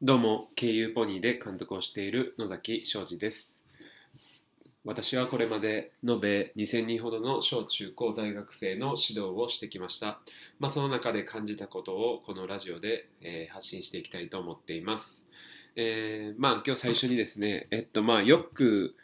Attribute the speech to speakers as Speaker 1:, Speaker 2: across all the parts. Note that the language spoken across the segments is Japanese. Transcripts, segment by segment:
Speaker 1: どうも、経由ポニーで監督をしている野崎昌司です。私はこれまで延べ2000人ほどの小中高大学生の指導をしてきました。まあ、その中で感じたことをこのラジオで、えー発信していきたいと思っています。えーまあ今日最初にですね、えっとまあよく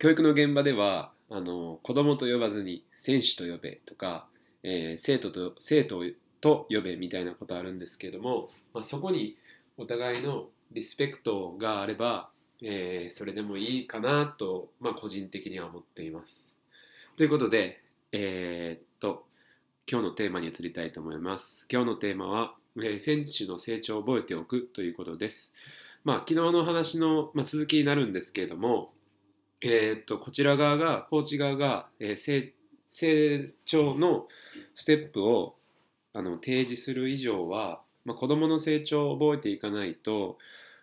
Speaker 1: 教育の現場ではあの子供と呼ばずに選手と呼べとか、えー生徒と生徒と呼べみたいなことあるんですけれども、まあ、そこにお互いのリスペクトがあれば、えーそれでもいいかなと、まあ、個人的には思っています。ということで、えーっと今日のテーマに移りたいと思います。今日のテーマは、えー選手の成長を覚えておくということです。まあ、昨日の話の、まあ、続きになるんですけれども、えーっとこちら側がコーチ側が、えー成成長のステップをあの提示する以上は、まあ、子どもの成長を覚えていかないと、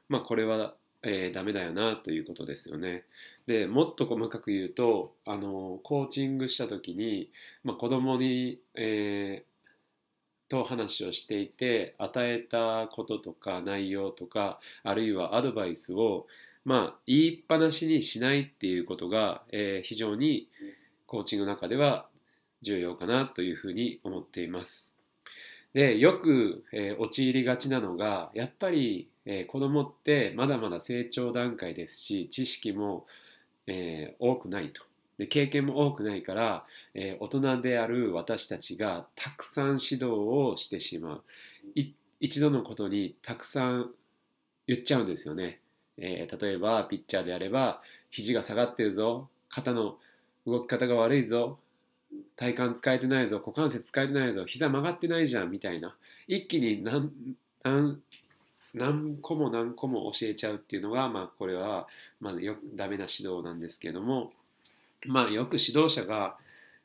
Speaker 1: まあ、これは、えーダメだよなということですよね。でもっと細かく言うとあのコーチングした時に、まあ、子どもに、えーと話をしていて与えたこととか内容とかあるいはアドバイスをまあ言いっぱなしにしないっていうことが、えー非常にコーチングの中では重要かなというふうに思っています。でよく、えー陥りがちなのがやっぱり、えー子供ってまだまだ成長段階ですし知識も、えー多くないと。で経験も多くないから、えー大人である私たちがたくさん指導をしてしまう。い一度のことにたくさん言っちゃうんですよね、えー例えばピッチャーであれば肘が下がってるぞ。肩の動き方が悪いぞ。体幹使えてないぞ股関節使えてないぞ膝曲がってないじゃんみたいな一気に何何何個も何個も教えちゃうっていうのが、まあ、これは、まあ、よダメな指導なんですけれども、まあ、よく指導者が、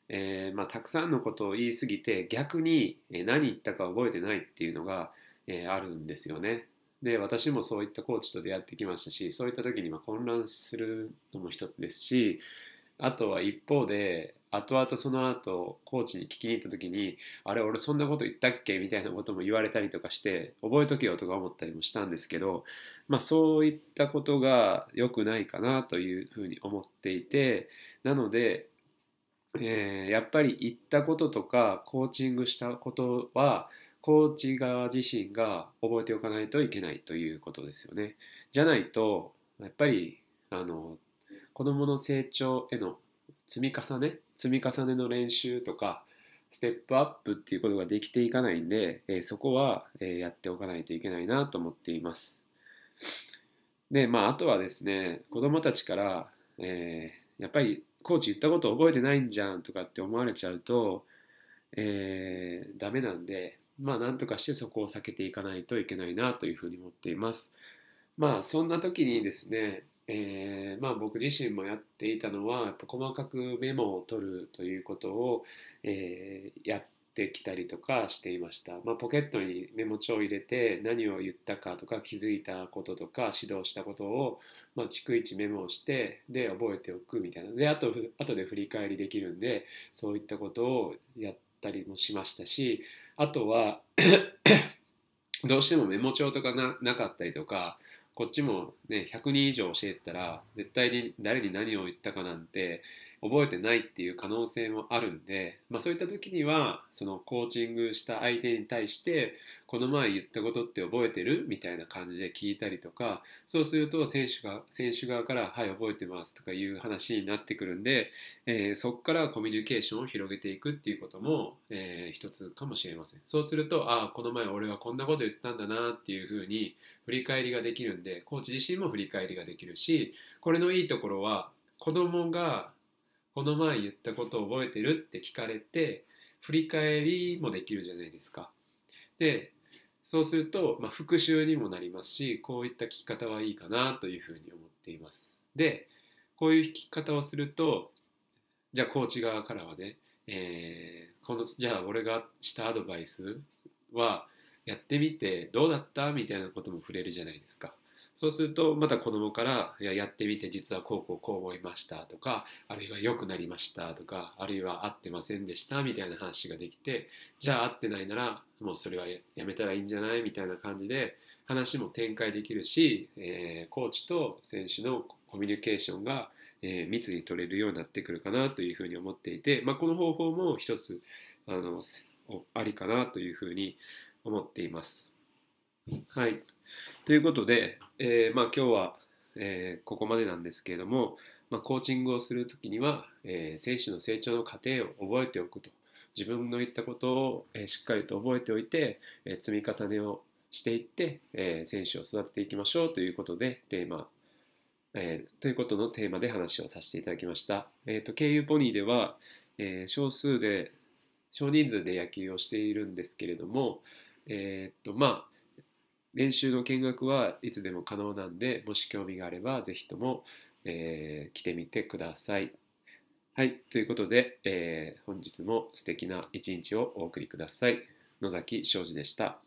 Speaker 1: えーまあ、たくさんのことを言い過ぎて逆に何言ったか覚えてないっていうのが、えーあるんですよね。で私もそういったコーチと出会ってきましたしそういった時にま混乱するのも一つですしあとは一方で後々その後コーチに聞きに行った時にあれ俺そんなこと言ったっけ？みたいなことも言われたりとかして覚えとけよとか思ったりもしたんですけど、まあ、そういったことが良くないかなというふうに思っていてなので、えーやっぱり言ったこととかコーチングしたことはコーチ側自身が覚えておかないといけないということですよね。じゃないとやっぱりあの子どもの成長への積み重ね積み重ねの練習とかステップアップっていうことができていかないんで、えーそこは、えーやっておかないといけないなと思っています。でまああとはですね子どもたちから、えーやっぱりコーチ言ったこと覚えてないんじゃんとかって思われちゃうと、えーダメなんでまあなんとかしてそこを避けていかないといけないなというふうに思っています。まあそんな時にですね、えーまあ僕自身もやっていたのはやっぱ細かくメモを取るということを、えーやってきたりとかしていました、まあ、ポケットにメモ帳を入れて何を言ったかとか気づいたこととか指導したことを、まあ、逐一メモをしてで覚えておくみたいな。であと後で振り返りできるんでそういったことをやったりもしましたしあとは どうしてもメモ帳とかななかったりとかこっちもね100人以上教えたら絶対に誰に何を言ったかなんて覚えてないっていう可能性もあるんで、まあ、そういった時にはそのコーチングした相手に対してこの前言ったことって覚えてるみたいな感じで聞いたりとかそうすると選手が選手側から「はい覚えてます」とかいう話になってくるんで、えーそこからコミュニケーションを広げていくっていうことも、えー一つかもしれません。そうするとああこの前俺はこんなこと言ったんだなっていうふうに振り返りができるんでコーチ自身も振り返りができるしこれのいいところは子供がこの前言ったことを覚えてるって聞かれて振り返りもできるじゃないですか。でそうすると、まあ、復習にもなりますしこういった聞き方はいいかなというふうに思っています。でこういう聞き方をするとじゃあコーチ側からはね、えーこのじゃあ俺がしたアドバイスはやってみてどうだったみたいなことも触れるじゃないですか。そうするとまた子供からいややってみて実はこうこうこう思いましたとかあるいは良くなりましたとかあるいは合ってませんでしたみたいな話ができてじゃあ合ってないならもうそれはやめたらいいんじゃないみたいな感じで話も展開できるし、えーコーチと選手のコミュニケーションが、えー密に取れるようになってくるかなというふうに思っていて、まあ、この方法も一つあのありかなというふうに思っています。はい、ということで、えーまあ、今日は、えーここまでなんですけれども、まあ、コーチングをするときには、えー選手の成長の過程を覚えておくと自分の言ったことを、えーしっかりと覚えておいて、えー積み重ねをしていって、えー選手を育てていきましょうということでテーマ、えーということのテーマで話をさせていただきました。えー、と KU ポニーでは、えー少数で少人数で野球をしているんですけれども、えーとまあ練習の見学はいつでも可能なんでもし興味があればぜひとも、えー来てみてください。はい、ということで、えー本日も素敵な一日をお送りください。野崎昌司でした。